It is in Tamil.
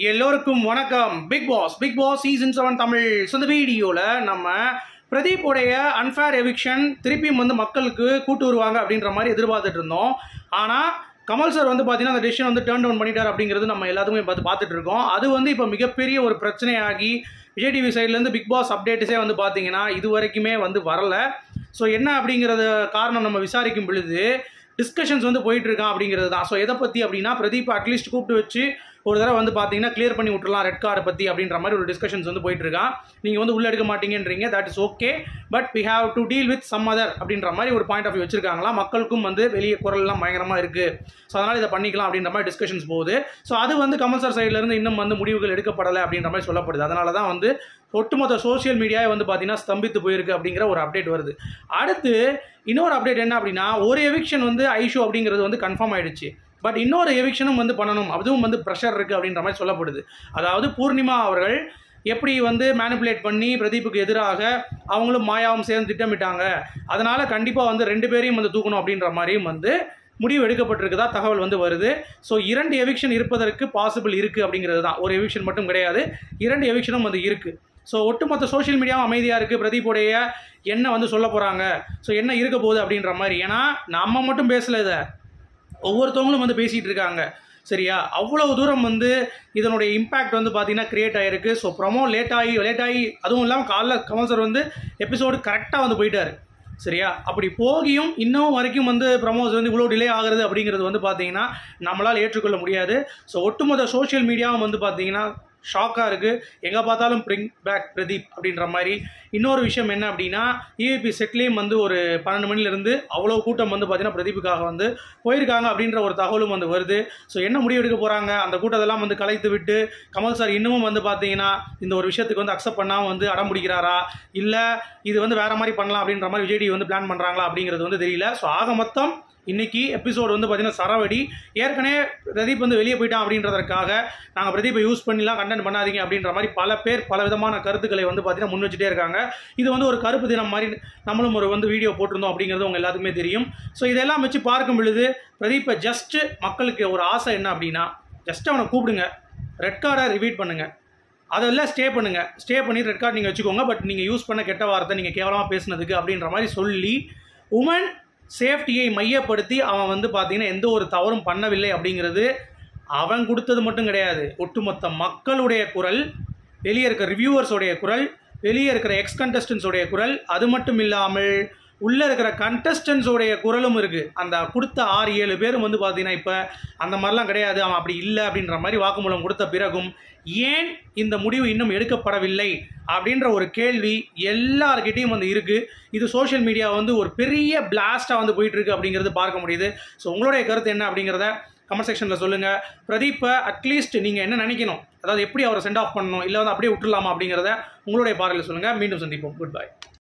எல்லோருக்கும் வணக்கம். Big Boss Big Boss season seven Tamil. So இந்த வீடியோவில் நம்ம பிரதீப் உடைய அன்ஃபேர் எவிக்ஷன் திருப்பியும் வந்து மக்களுக்கு கூட்டு வருவாங்க அப்படின்ற மாதிரி எதிர்பார்த்துட்டு இருந்தோம். ஆனால் கமல் சார் வந்து பார்த்தீங்கன்னா அந்த டெசிஷன் வந்து டேர்ன் டவுன் பண்ணிட்டார் அப்படிங்கிறது நம்ம எல்லாத்துக்குமே பார்த்து பார்த்துட்டு இருக்கோம். அது வந்து இப்போ மிகப்பெரிய ஒரு பிரச்சனையாகி விஜய் டிவி சைட்லேருந்து பிக் பாஸ் அப்டேட்ஸே வந்து பார்த்தீங்கன்னா இது வரைக்குமே வந்து வரலை. ஸோ என்ன அப்படிங்கிறது காரணம் நம்ம விசாரிக்கும் பொழுது டிஸ்கஷன்ஸ் வந்து போயிட்டு இருக்கான் அப்படிங்கிறது தான். ஸோ எதை பற்றி அப்படின்னா பிரதீப் அட்லீஸ்ட் கூப்பிட்டு வச்சு ஒரு தடவை வந்து பார்த்தீங்கன்னா கிளியர் பண்ணி விட்டுலாம் ரெட் கார்டை பற்றி அப்படின்ற மாதிரி ஒரு டிஸ்கஷன்ஸ் வந்து போயிட்டுருக்கா. நீங்கள் வந்து உள்ளே எடுக்க மாட்டீங்கன்றீங்க that is okay but we have to deal with some other அப்படின்ற மாதிரி ஒரு பாயிண்ட் ஆஃப் வியூ வச்சிருக்காங்களா? மக்களுக்கும் வந்து வெளியே குரல்லாம் பயங்கரமாக இருக்குது ஸோ அதனால் இதை பண்ணிக்கலாம் அப்படின்ற மாதிரி டிஸ்கஷன்ஸ் போகுது. ஸோ அது வந்து கமல் சார் சைட்லேருந்து இன்னும் வந்து முடிவுகள் எடுக்கப்படலை அப்படின்ற மாதிரி சொல்லப்படுது. அதனால தான் வந்து ஒட்டுமொத்த சோஷியல் மீடியாவே வந்து பார்த்தீங்கன்னா ஸ்தம்பித்து போயிருக்கு அப்படிங்கிற ஒரு அப்டேட் வருது. அடுத்து இன்னொரு அப்டேட் என்ன அப்படின்னா ஒரு எவிக்ஷன் வந்து ஐஷோ அப்படிங்கிறது வந்து கன்ஃபார்ம் ஆயிடுச்சு. பட் இன்னொரு எவிக்ஷனும் வந்து பண்ணணும். அதுவும் வந்து ப்ரெஷர் இருக்குது அப்படின்ற மாதிரி சொல்லப்படுது. அதாவது பூர்ணிமா அவர்கள் எப்படி வந்து மேனிப்புலேட் பண்ணி பிரதீப்புக்கு எதிராக அவங்களும் மாயாவும் சேர்ந்து திட்டமிட்டாங்க. அதனால் கண்டிப்பாக வந்து ரெண்டு பேரையும் வந்து தூக்கணும் அப்படின்ற மாதிரியும் வந்து முடிவு எடுக்கப்பட்டிருக்குதா தகவல் வந்து வருது. ஸோ இரண்டு எவிக்ஷன் இருப்பதற்கு பாசிபிள் இருக்குது அப்படிங்கிறது தான். ஒரு எவிக்ஷன் மட்டும் கிடையாது. இரண்டு எவிக்ஷனும் வந்து இருக்குது ஸோ ஒட்டுமொத்த சோஷியல் மீடியாவும் அமைதியாக இருக்குது பிரதீப்புடைய என்ன வந்து சொல்ல போகிறாங்க ஸோ என்ன இருக்க போகுது அப்படின்ற மாதிரி. ஏன்னா நம்ம மட்டும் பேசல இதை. ஒவ்வொருத்தவங்களும் வந்து பேசிகிட்டு இருக்காங்க. சரியா? அவ்வளோ தூரம் வந்து இதனுடைய இம்பேக்ட் வந்து பார்த்தீங்கன்னா க்ரியேட் ஆகிருக்கு ஸோ ப்ரொமோ லேட் ஆகி லேட் ஆகி அதுவும் இல்லாமல் காலைல கமல் சார் வந்து எபிசோடு கரெக்டாக வந்து போயிட்டார். சரியா? அப்படி போகியும் இன்னும் வரைக்கும் வந்து ப்ரமோஸ் வந்து இவ்வளோ டிலே ஆகுறது அப்படிங்கிறது வந்து பார்த்தீங்கன்னா நம்மளால் ஏற்றுக்கொள்ள முடியாது. ஸோ ஒட்டுமொத்த சோஷியல் மீடியாவும் வந்து பார்த்தீங்கன்னா ஷாக்காக இருக்குது எங்கே பார்த்தாலும் பிரிங் பேக் பிரதீப் அப்படின்ற மாதிரி. இன்னொரு விஷயம் என்ன அப்படின்னா இஏபி செட்லேயும் வந்து ஒரு பன்னெண்டு மணிலேருந்து அவ்வளோ கூட்டம் வந்து பார்த்தீங்கன்னா பிரதீப்புக்காக வந்து போயிருக்காங்க அப்படின்ற ஒரு தகவலும் வந்து வருது. ஸோ என்ன முடிவு எடுக்க போகிறாங்க அந்த கூட்டத்தெல்லாம் வந்து கலைத்து விட்டு கமல் சார் இன்னமும் வந்து பார்த்தீங்கன்னா இந்த ஒரு விஷயத்துக்கு வந்து அக்செப்ட் பண்ணாமல் வந்து அடம் பிடிக்கிறாரா? இல்லை இது வந்து வேறு மாதிரி பண்ணலாம் அப்படின்ற மாதிரி விஜய் டிவி வந்து பிளான் பண்ணுறாங்களா அப்படிங்கிறது வந்து தெரியல. ஸோ ஆக மொத்தம் இன்னைக்கு எபிசோடு வந்து பார்த்தீங்கன்னா சரவடி. ஏற்கனவே பிரதீப் வந்து வெளியே போயிட்டான் அப்படின்றதற்காக நாங்கள் பிரதீப்பை யூஸ் பண்ணிலாம் கண்டென்ட் பண்ணாதீங்க அப்படின்ற மாதிரி பல பேர் பல விதமான கருத்துக்களை வந்து பார்த்தீங்கன்னா முன் வச்சுட்டே இருக்காங்க. இது வந்து ஒரு கருப்பு தினம் மாதிரி நம்மளும் ஒரு வந்து வீடியோ போட்டிருந்தோம் அப்படிங்கிறது உங்க எல்லாத்துக்குமே தெரியும். ஸோ இதெல்லாம் வச்சு பார்க்கும் பொழுது பிரதீப்பை ஜஸ்ட் மக்களுக்கு ஒரு ஆசை என்ன அப்படின்னா ஜஸ்ட் அவனை கூப்பிடுங்க. ரெட் கார்டை ரிவீட் பண்ணுங்க. அதெல்லாம் ஸ்டே பண்ணுங்க. ஸ்டே பண்ணி ரெட் கார்டு நீங்கள் வச்சுக்கோங்க. பட் நீங்கள் யூஸ் பண்ண கெட்ட வார்த்தை நீங்கள் கேவலமாக பேசுனதுக்கு அப்படின்ற மாதிரி சொல்லி உமன் சேஃப்டியை மையப்படுத்தி அவன் வந்து பார்த்தீங்கன்னா எந்த ஒரு தவறும் பண்ணவில்லை அப்படிங்கிறது அவன் கொடுத்தது மட்டும் கிடையாது. ஒட்டுமொத்த மக்களுடைய குரல் வெளியே இருக்கிற ரிவ்யூவர்ஸோடைய குரல் வெளியே இருக்கிற எக்ஸ் கண்டஸ்டன்ஸோடைய குரல் அது மட்டும் இல்லாமல் உள்ளே இருக்கிற கண்டஸ்டன்ஸோடைய குரலும் இருக்குது அந்த கொடுத்த ஆறு ஏழு பேரும் வந்து பார்த்தீங்கன்னா இப்போ அந்த மாதிரிலாம் கிடையாது. அவன் அப்படி இல்லை அப்படின்ற மாதிரி வாக்குமூலம் கொடுத்த பிறகும் ஏன் இந்த முடிவு இன்னும் எடுக்கப்படவில்லை அப்படின்ற ஒரு கேள்வி எல்லார்கிட்டையும் வந்து இருக்குது இது சோஷியல் மீடியா வந்து ஒரு பெரிய பிளாஸ்ட்டாக வந்து போயிட்டுருக்கு அப்படிங்கிறது பார்க்க முடியுது. ஸோ உங்களுடைய கருத்து என்ன அப்படிங்கிறத கமெண்ட் செக்ஷனில் சொல்லுங்கள் பிரதீப்பை அட்லீஸ்ட் நீங்கள் என்ன நினைக்கணும்? அதாவது எப்படி அவரை சென்ட் ஆஃப் பண்ணணும்? இல்லை வந்து அப்படியே விட்டுலாமா அப்படிங்கிறத உங்களுடைய பார்வையில் சொல்லுங்கள் மீண்டும் சந்திப்போம். Good bye